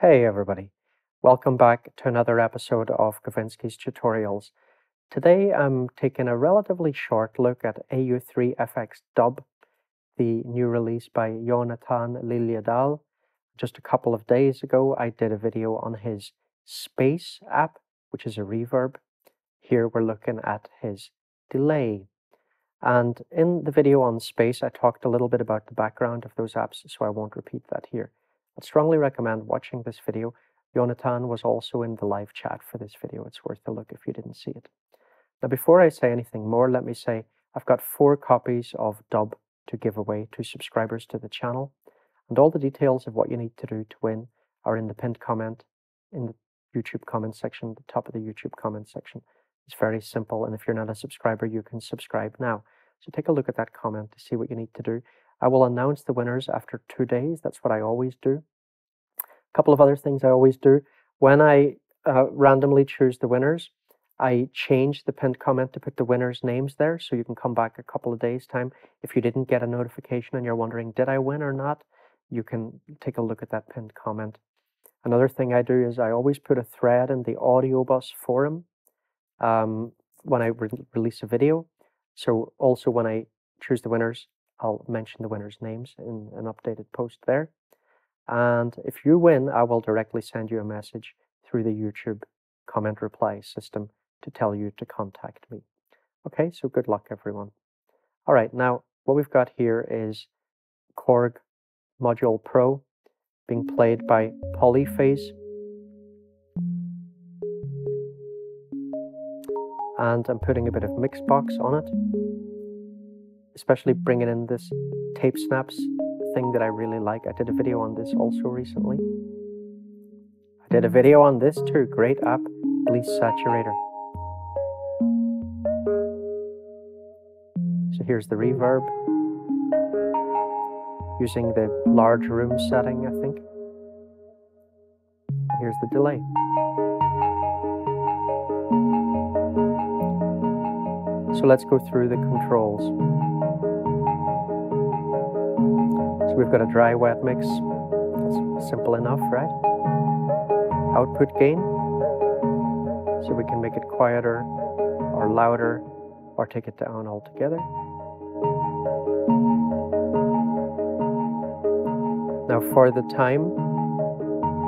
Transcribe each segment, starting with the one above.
Hey everybody, welcome back to another episode of Gavinski's Tutorials. Today I'm taking a relatively short look at AU3 FX Dub, the new release by Jonatan Liljedahl. Just a couple of days ago I did a video on his Space app, which is a reverb. Here we're looking at his delay. And in the video on Space I talked a little bit about the background of those apps, so I won't repeat that here. I'd strongly recommend watching this video. Jonatan was also in the live chat for this video. It's worth a look if you didn't see it. Now, before I say anything more, let me say I've got four copies of Dub to give away to subscribers to the channel. And all the details of what you need to do to win are in the pinned comment in the YouTube comment section, the top of the YouTube comment section. It's very simple. And if you're not a subscriber, you can subscribe now. So take a look at that comment to see what you need to do. I will announce the winners after two days. That's what I always do. A couple of other things I always do. When I uh, randomly choose the winners, I change the pinned comment to put the winners' names there so you can come back a couple of days' time. If you didn't get a notification and you're wondering, did I win or not? You can take a look at that pinned comment. Another thing I do is I always put a thread in the AudioBus forum um, when I re release a video. So also when I choose the winners, I'll mention the winners' names in an updated post there. And if you win, I will directly send you a message through the YouTube comment reply system to tell you to contact me. Okay, so good luck, everyone. All right, now what we've got here is Korg Module Pro being played by Polyphase. And I'm putting a bit of Mixbox on it especially bringing in this tape snaps thing that I really like. I did a video on this also recently. I did a video on this too. Great app, Bleass Saturator. So here's the reverb using the large room setting, I think. Here's the delay. So let's go through the controls. So we've got a dry wet mix. That's simple enough, right? Output gain. So we can make it quieter or louder or take it down altogether. Now for the time,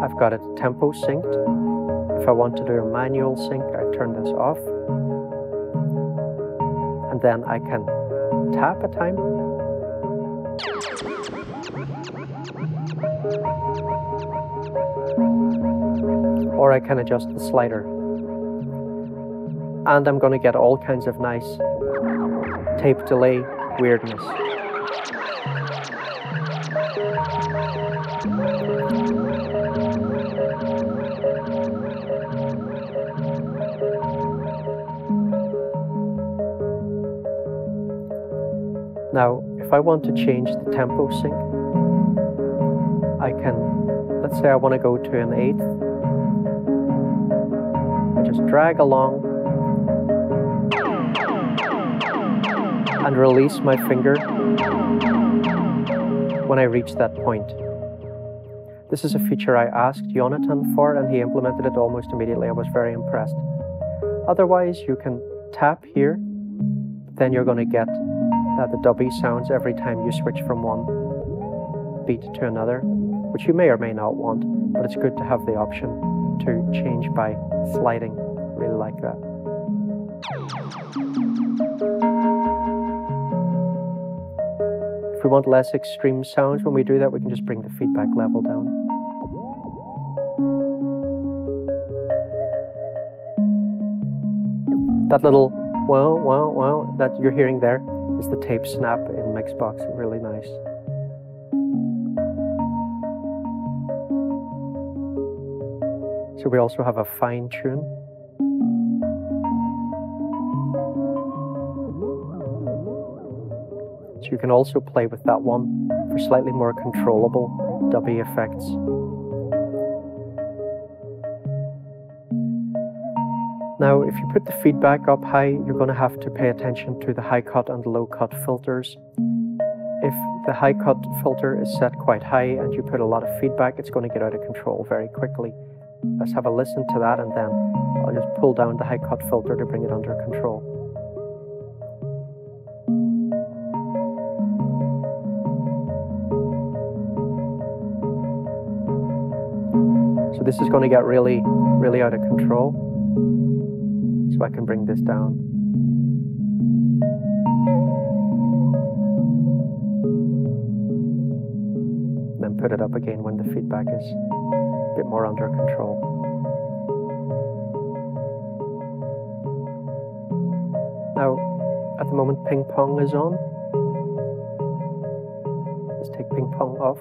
I've got it tempo synced. If I want to do a manual sync, I turn this off. And then I can tap a time or I can adjust the slider. And I'm going to get all kinds of nice tape delay weirdness. Now, if I want to change the tempo sync, I can, let's say I want to go to an eighth, just drag along and release my finger when I reach that point. This is a feature I asked Jonatan for and he implemented it almost immediately. I was very impressed. Otherwise, you can tap here, then you're going to get uh, the dubby sounds every time you switch from one beat to another, which you may or may not want, but it's good to have the option to change by sliding. Really like that. If we want less extreme sounds when we do that, we can just bring the feedback level down. That little wow, wow, wow that you're hearing there is the tape snap in Mixbox. Really nice. So we also have a fine tune. So you can also play with that one for slightly more controllable dubby effects. Now, if you put the feedback up high, you're going to have to pay attention to the high cut and low cut filters. if the high cut filter is set quite high and you put a lot of feedback, it's going to get out of control very quickly. Let's have a listen to that and then I'll just pull down the high cut filter to bring it under control. So this is going to get really, really out of control. So I can bring this down. Then put it up again when the feedback is a bit more under control. Now, at the moment, ping pong is on. Let's take ping pong off.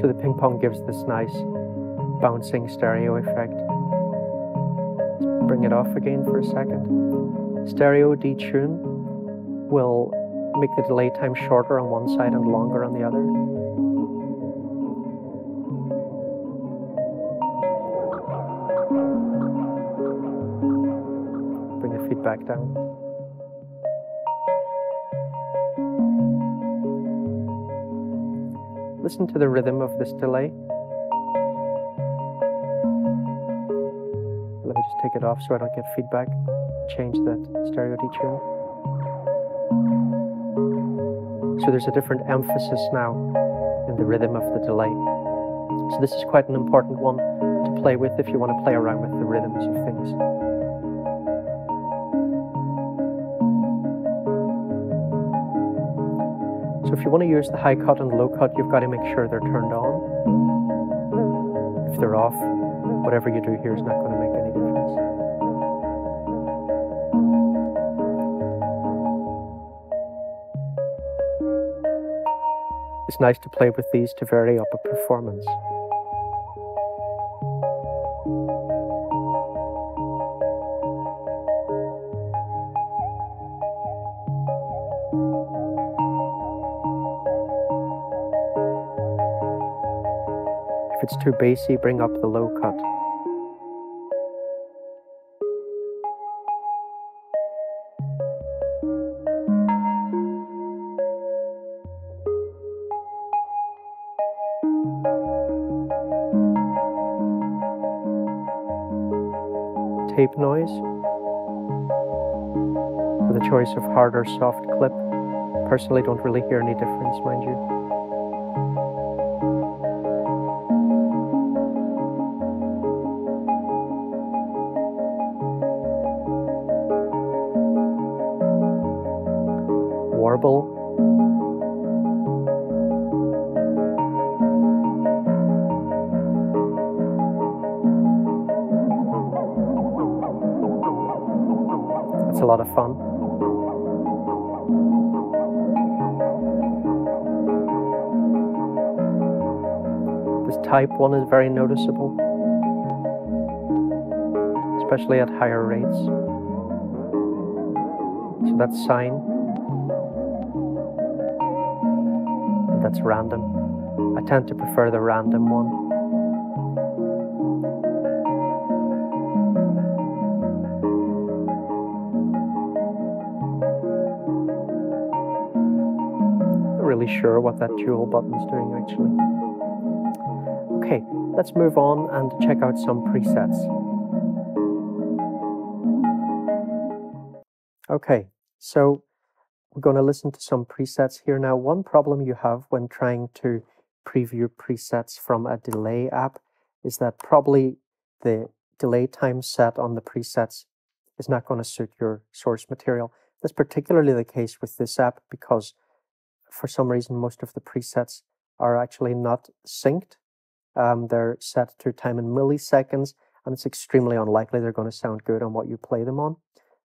So the ping pong gives this nice bouncing stereo effect. Bring it off again for a second. Stereo detune will make the delay time shorter on one side and longer on the other. Bring the feedback down. Listen to the rhythm of this delay. Take it off so I don't get feedback. Change that stereo detune. So there's a different emphasis now in the rhythm of the delay. So this is quite an important one to play with if you want to play around with the rhythms of things. So if you want to use the high cut and low cut, you've got to make sure they're turned on. If they're off, whatever you do here is not going to make It's nice to play with these to vary up a performance. If it's too bassy, bring up the low cut. Tape noise with a choice of hard or soft clip. Personally, don't really hear any difference, mind you. It's a lot of fun. This type one is very noticeable, especially at higher rates. So that's sine. that's random. I tend to prefer the random one. Really sure what that dual button's doing actually. Okay, let's move on and check out some presets. Okay, so we're going to listen to some presets here. Now, one problem you have when trying to preview presets from a delay app is that probably the delay time set on the presets is not going to suit your source material. That's particularly the case with this app because for some reason most of the presets are actually not synced. Um, they're set to time in milliseconds and it's extremely unlikely they're going to sound good on what you play them on.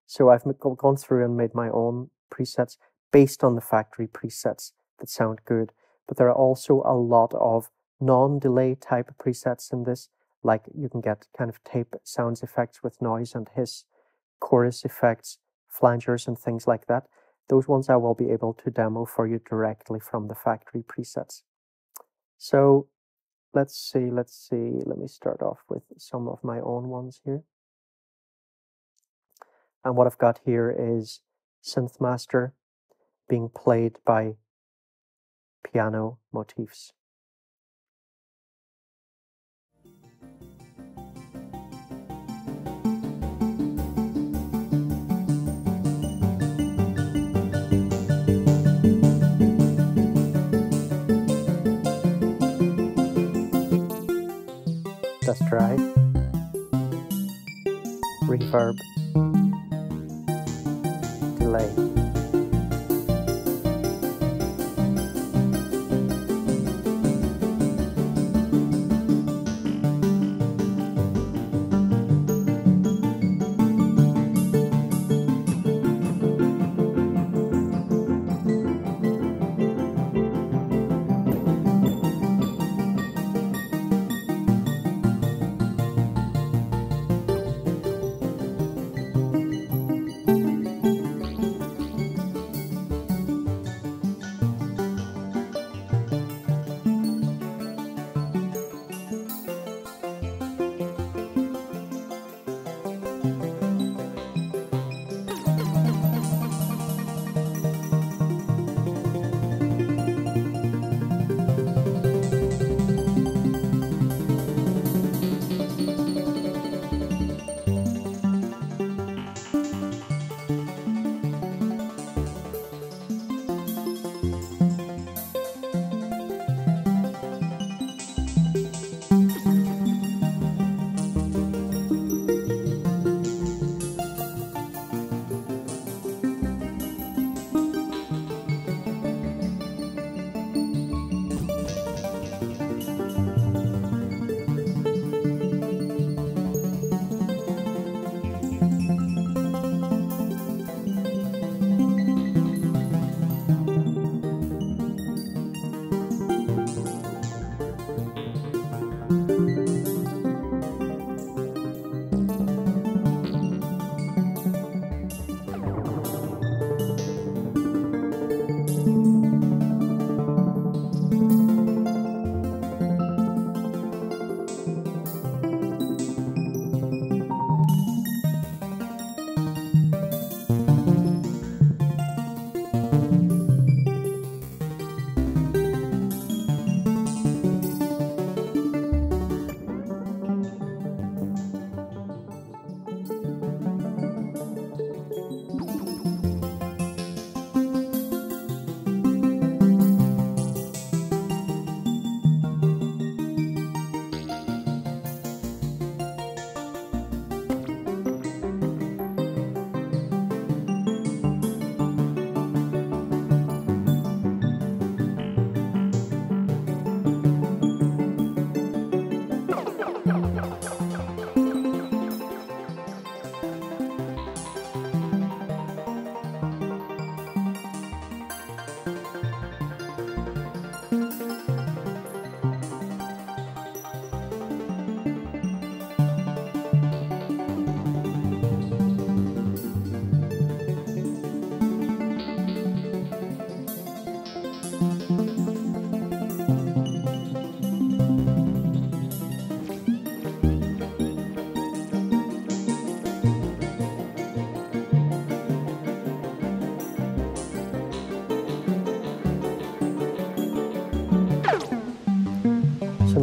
So I've gone through and made my own presets based on the factory presets that sound good. But there are also a lot of non-delay type presets in this, like you can get kind of tape sounds effects with noise and hiss, chorus effects, flangers and things like that. Those ones I will be able to demo for you directly from the factory presets. So let's see, let's see. Let me start off with some of my own ones here. And what I've got here is Synthmaster being played by piano motifs. Let's try. Reverb. Delay.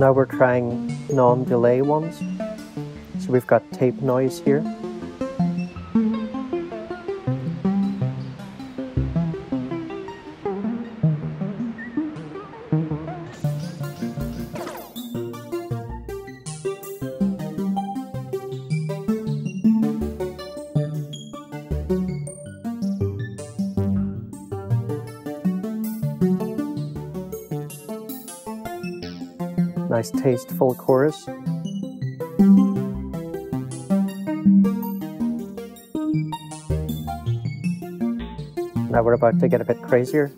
Now we're trying non-delay ones. So we've got tape noise here. Nice tasteful chorus. Now we're about to get a bit crazier.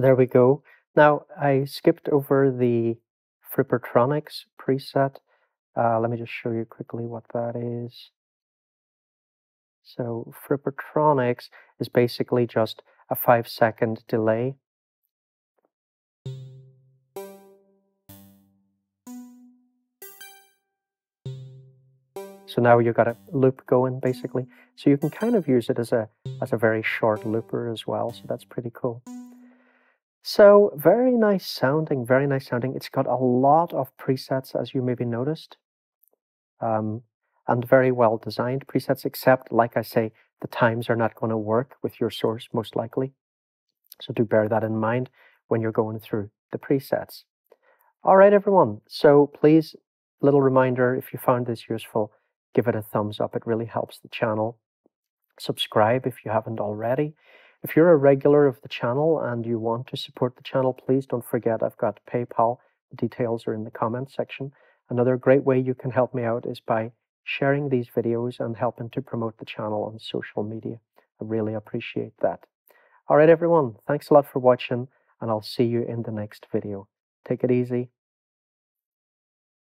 There we go. Now I skipped over the Frippertronics preset. Uh, let me just show you quickly what that is. So Frippertronics is basically just a five second delay. So now you've got a loop going basically. So you can kind of use it as a as a very short looper as well. So that's pretty cool. So very nice sounding, very nice sounding. It's got a lot of presets, as you maybe noticed, um, and very well designed presets, except, like I say, the times are not going to work with your source, most likely. So do bear that in mind when you're going through the presets. All right, everyone. So please, little reminder, if you found this useful, give it a thumbs up. It really helps the channel. Subscribe if you haven't already. If you're a regular of the channel and you want to support the channel, please don't forget I've got PayPal. The details are in the comments section. Another great way you can help me out is by sharing these videos and helping to promote the channel on social media. I really appreciate that. All right, everyone. Thanks a lot for watching, and I'll see you in the next video. Take it easy.